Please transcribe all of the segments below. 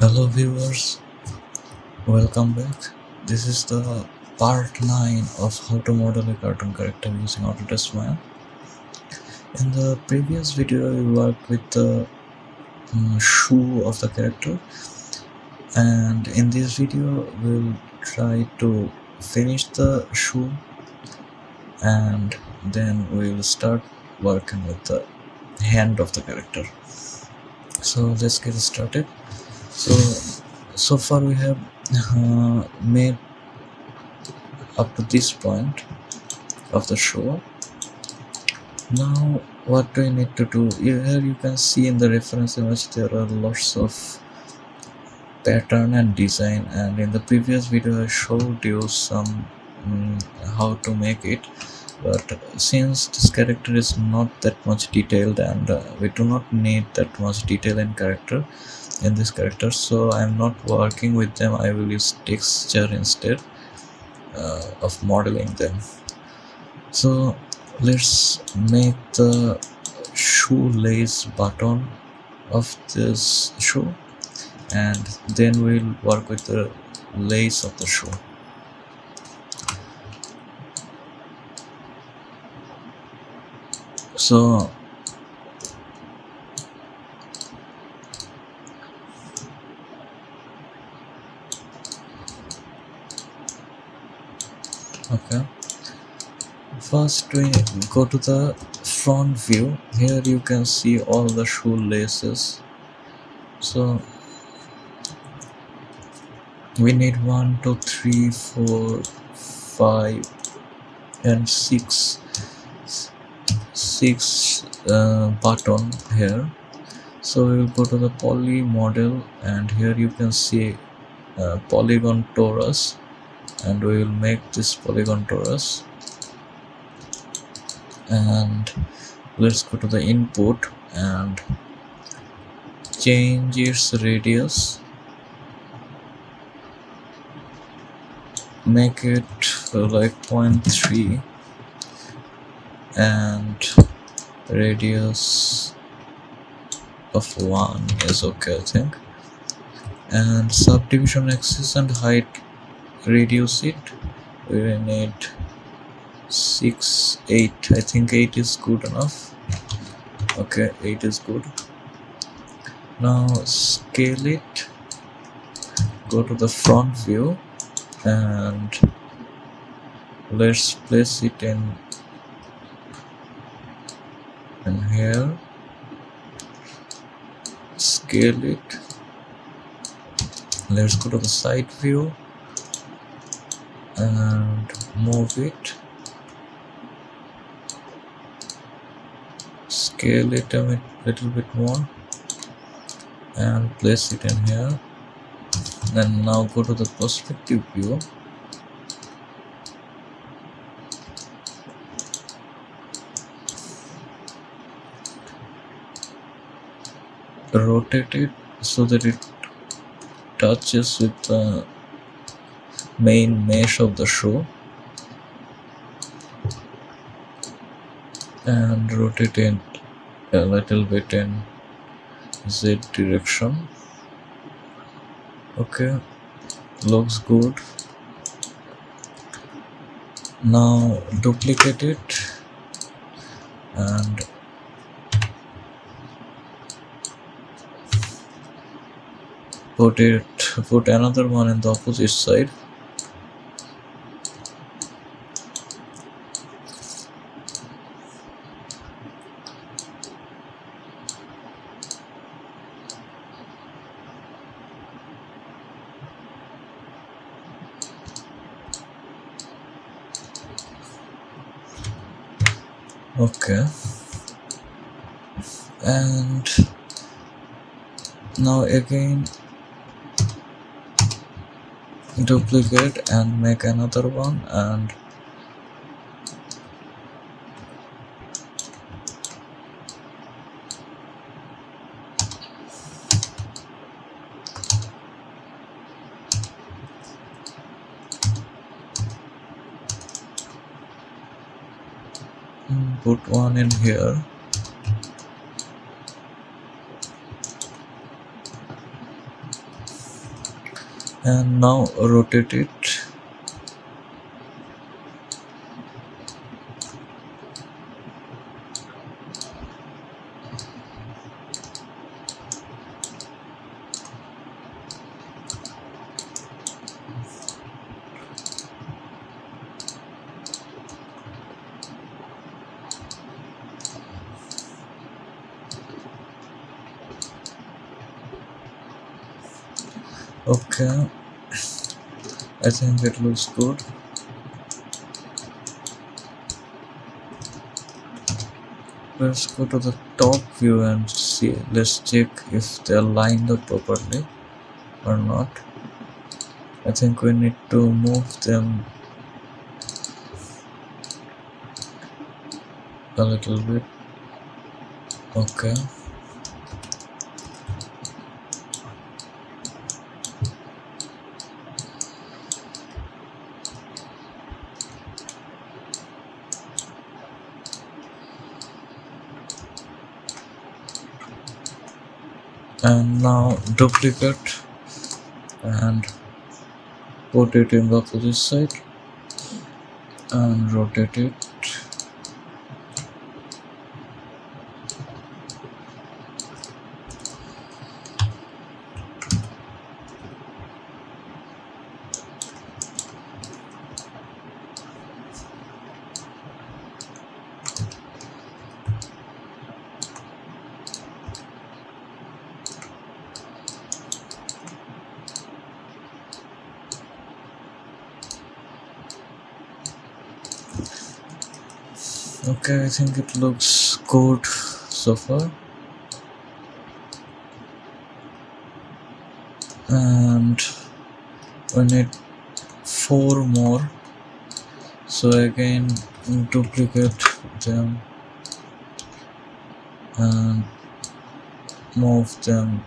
Hello viewers, welcome back. This is the part 9 of how to model a cartoon character using Autodesk Maya. In the previous video we worked with the um, shoe of the character and in this video we'll try to finish the shoe and then we'll start working with the hand of the character. So let's get started so so far we have uh, made up to this point of the show. Now what do we need to do? Here you can see in the reference image there are lots of pattern and design and in the previous video i showed you some um, how to make it. But since this character is not that much detailed and uh, we do not need that much detail in character in this character so i'm not working with them. I will use texture instead uh, of modeling them. So let's make the shoelace button of this shoe and then we'll work with the lace of the shoe. So okay. First we go to the front view. Here you can see all the shoelaces. So we need one two three four five and six six uh, button here. So we will go to the poly model and here you can see uh, polygon torus and we will make this polygon torus and let's go to the input and change its radius. Make it uh, like 0.3 and radius of 1 is okay I think. And subdivision axis and height reduce it. We need 6 8 i think 8 is good enough. Okay 8 is good. Now scale it. Go to the front view and let's place it in in here. Scale it. Let's go to the side view and move it. Scale it a bit, little bit more and place it in here. And now go to the perspective view. Rotate it so that it touches with the main mesh of the shoe and rotate it a little bit in z direction. Okay. Looks good. Now duplicate it and put it put another one in the opposite side okay. And now again duplicate and make another one and here. And now rotate it. I think it looks good let's go to the top view and see. Let's check if they're lined up properly or not. I think we need to move them a little bit. Okay and now duplicate and put it in the opposite side and rotate it okay I think it looks good so far. And we need four more. So again duplicate them and move them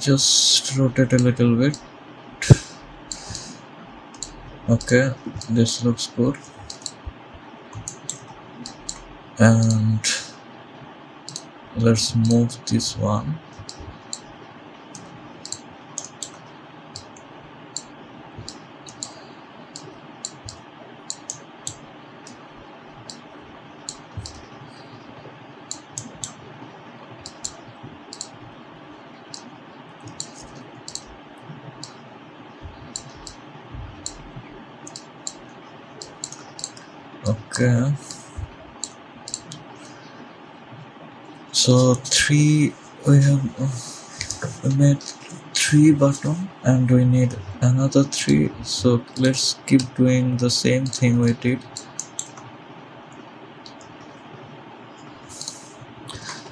just rotate a little bit. Okay this looks good. And let's move this one okay so three we have we made three button and we need another three. So let's keep doing the same thing we did.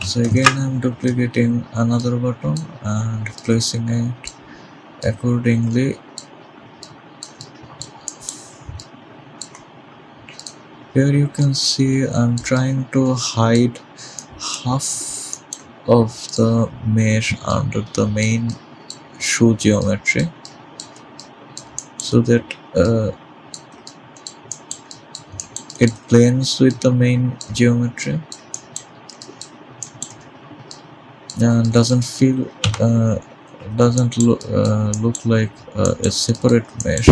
So again i'm duplicating another button and placing it accordingly. Here you can see I'm trying to hide half of the mesh under the main shoe geometry so that uh, it blends with the main geometry and doesn't feel uh, doesn't look uh, look like uh, a separate mesh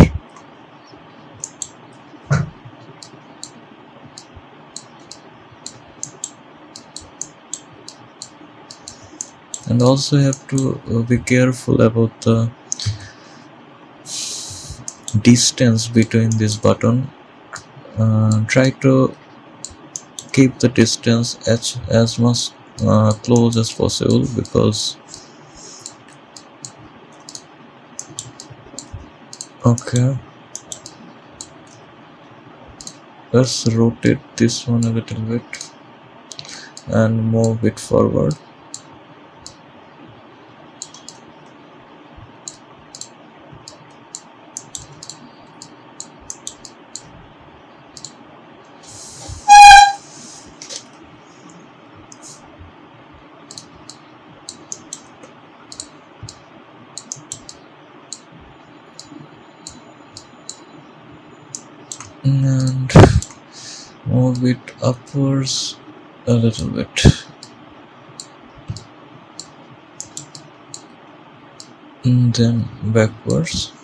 and also have to uh, be careful about the distance between this button. Uh, try to keep the distance as, as much uh, close as possible because okay. Let's rotate this one a little bit and move it forward and move it upwards a little bit. And then backwards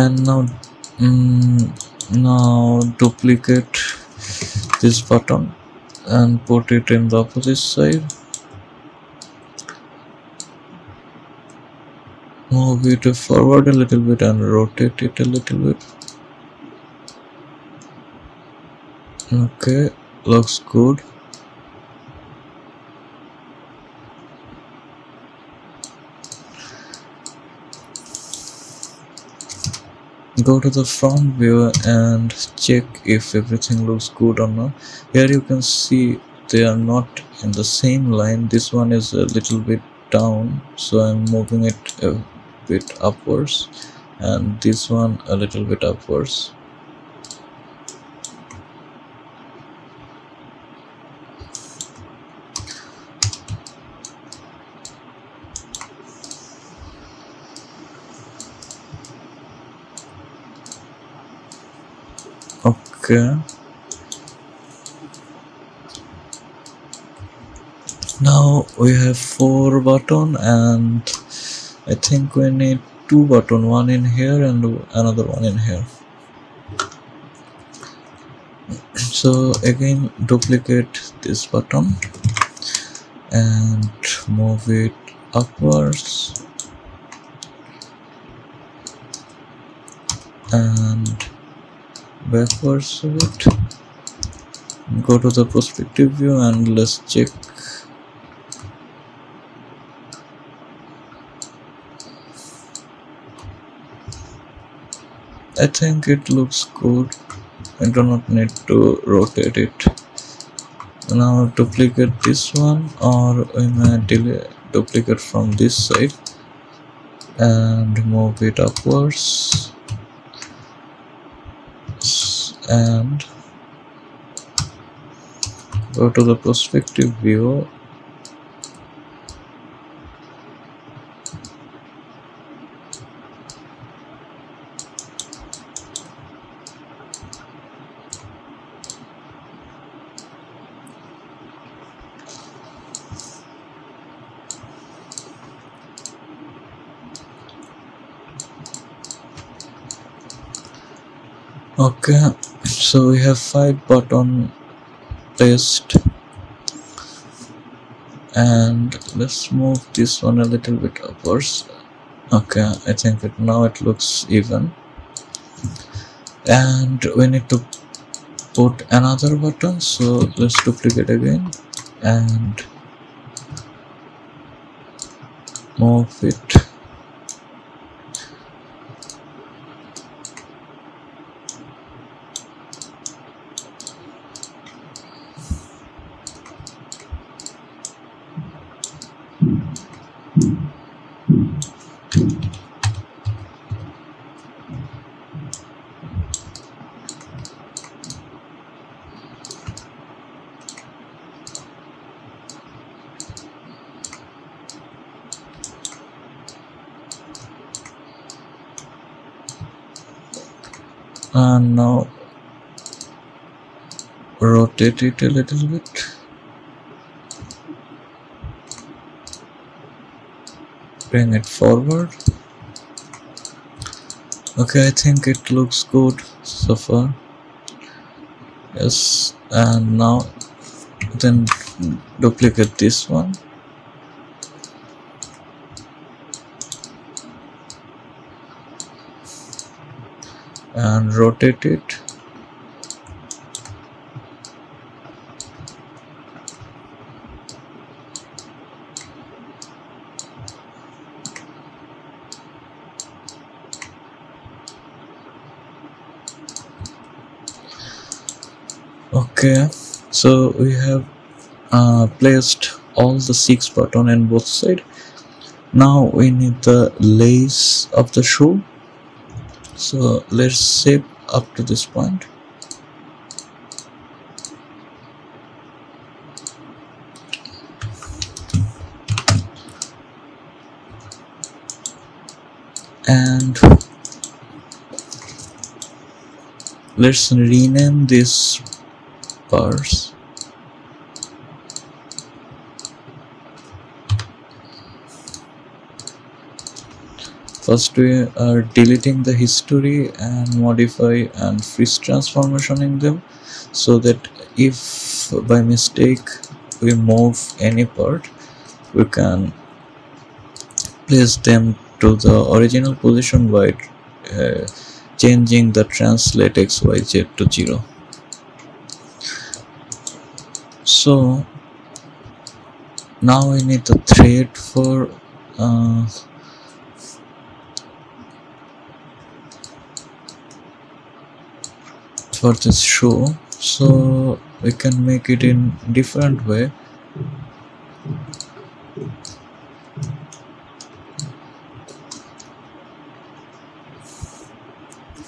and now mm, now duplicate this button and put it in the opposite side. Move it forward a little bit and rotate it a little bit. Okay looks good go to the front view and check if everything looks good or not. Here you can see they are not in the same line. This one is a little bit down so i'm moving it a bit upwards and this one a little bit upwards okay now we have four button and I think we need two button one in here and another one in here. So again duplicate this button and move it upwards. And backwards a bit go to the perspective view and let's check. I think it looks good. I do not need to rotate it. Now duplicate this one or I may duplicate from this side and move it upwards and go to the perspective view. Okay so we have five button placed and let's move this one a little bit upwards. Okay i think it now it looks even. And we need to put another button so let's duplicate again. And move it and now rotate it a little bit. Bring it forward. Okay I think it looks good so far. Yes and now then duplicate this one and rotate it. Okay so we have uh, placed all the six button on both side. Now we need the lace of the shoe so let's save up to this point. And let's rename this bars first we are deleting the history and modify and freeze transformationing them so that if by mistake we move any part we can place them to the original position by uh, changing the translate xyz to 0 so now we need the thread for uh, for this show so we can make it in different way.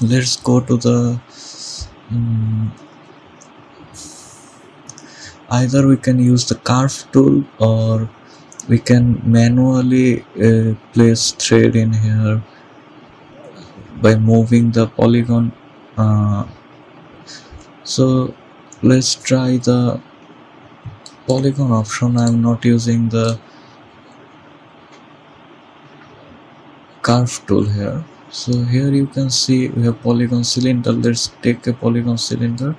Let's go to the um, either we can use the curve tool or we can manually uh, place thread in here by moving the polygon uh, so let's try the polygon option. I'm not using the curve tool here. So here you can see we have polygon cylinder. Let's take a polygon cylinder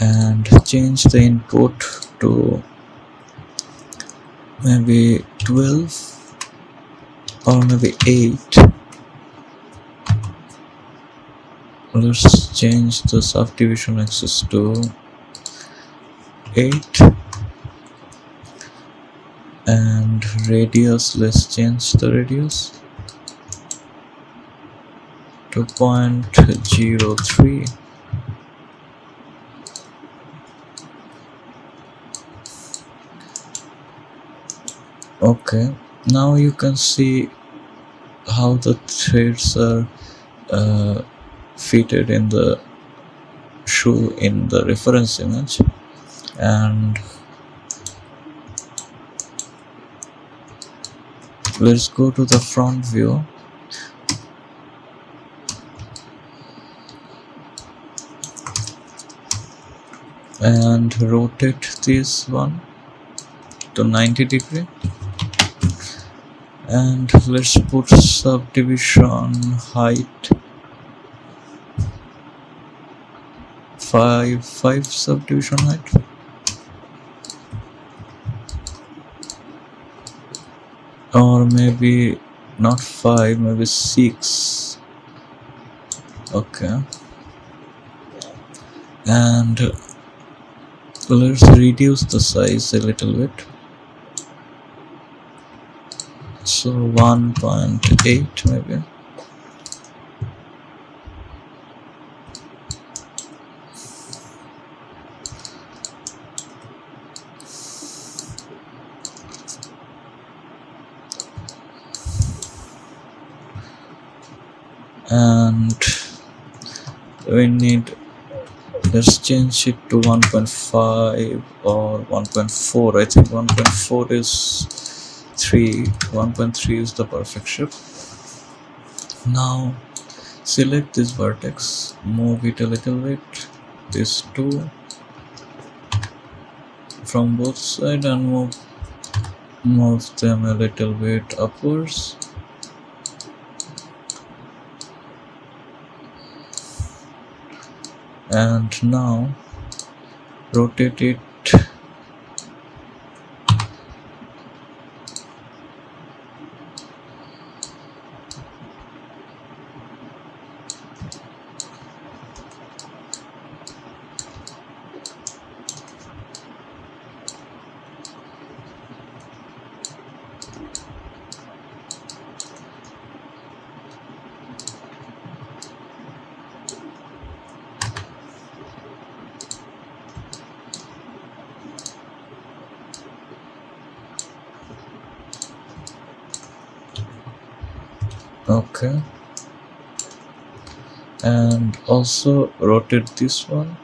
and change the input to maybe 12 or maybe 8 let's change the subdivision axis to 8 and radius let's change the radius. to 0.03 okay now you can see how the threads are uh, fitted in the shoe in the reference image. And let's go to the front view. And rotate this one to 90 degree. And let's put subdivision height 5 5 subdivision height. Or maybe not 5 maybe 6 okay. And let's reduce the size a little bit. So 1.8 maybe and we need let's change it to 1.5 or 1.4 i think 1.4 is 3 1.3 is the perfect shape now select this vertex. Move it a little bit. This two. From both side and move move them a little bit upwards and now rotate it also rotate this one.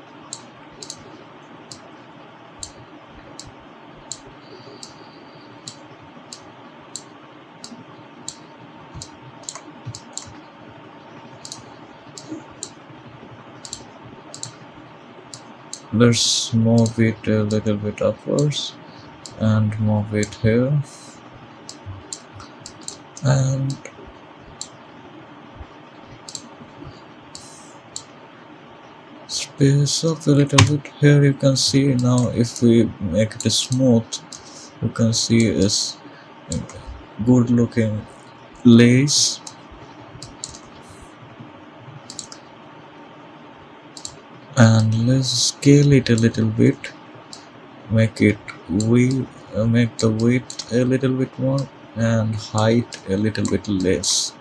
Let's move it a little bit upwards and move it here. And space up a little bit here you can see now if we make it smooth. You can see is good looking lace. And let's scale it a little bit. Make it we uh, make the width a little bit more and height a little bit less.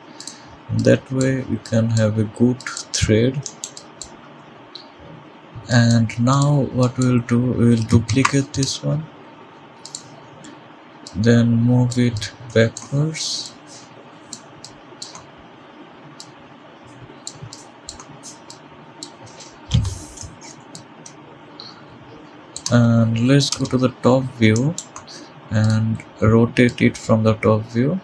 That way we can have a good thread and now what we'll do we'll duplicate this one. Then move it backwards. And let's go to the top view and rotate it from the top view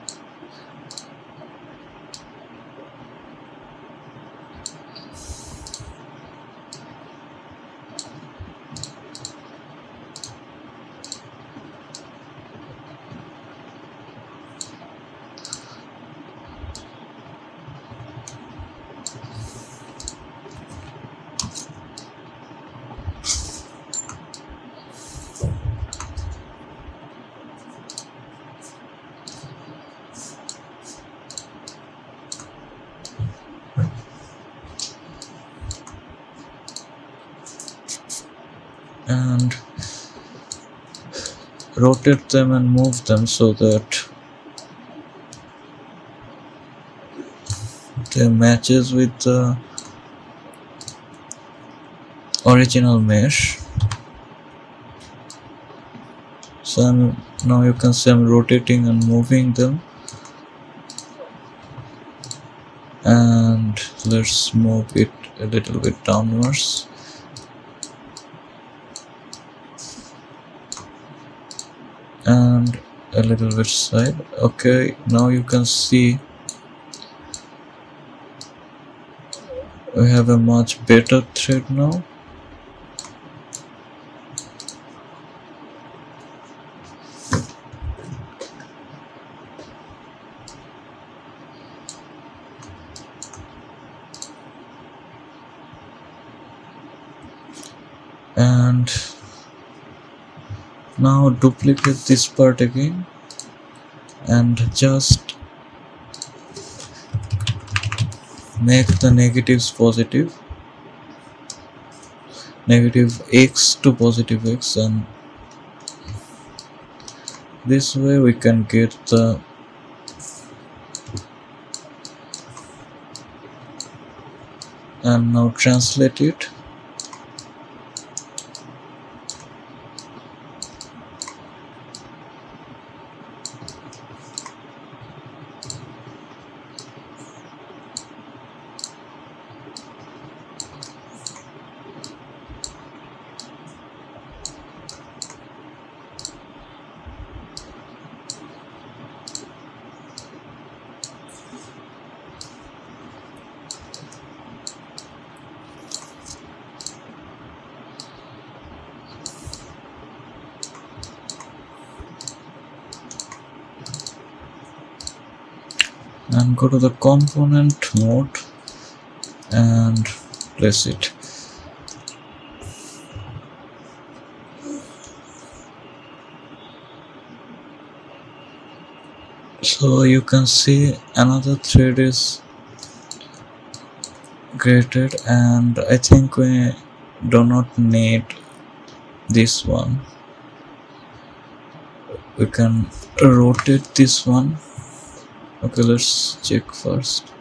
and rotate them and move them so that they matches with the original mesh. So I'm, now you can see I'm rotating and moving them. And let's move it a little bit downwards and a little bit side. Okay now you can see we have a much better thread now and now duplicate this part again and just make the negatives positive. Negative x to positive x and this way we can get the and now translate it go to the component mode and place it. So you can see another thread is created and I think we do not need this one. We can rotate this one okay let's check first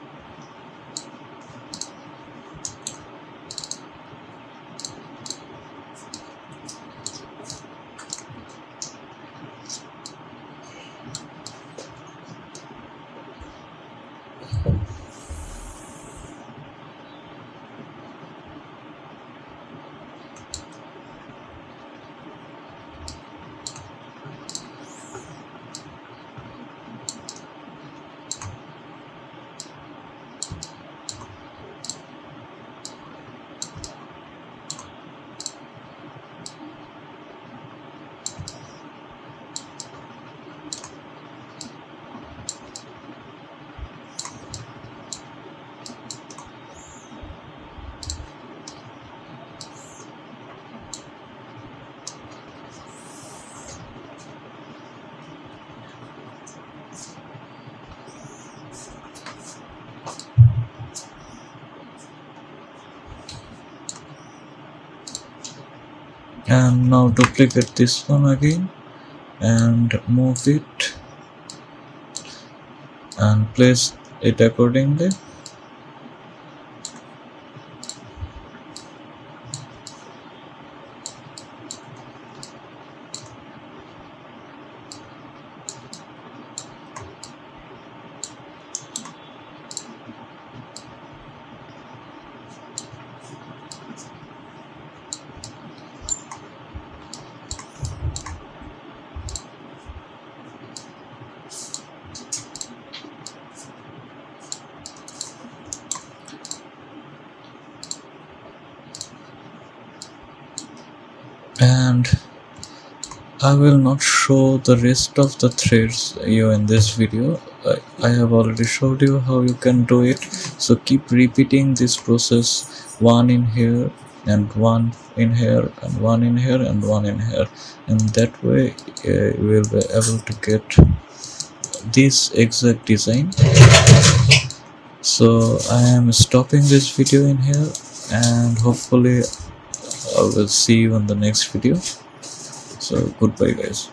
and now duplicate this one again. And move it. And place it accordingly and I will not show the rest of the threads you in this video. I, I have already showed you how you can do it. So keep repeating this process. One in here and one in here and one in here and one in here. And that way uh, you will be able to get this exact design. So I am stopping this video in here and hopefully I will see you in the next video so goodbye guys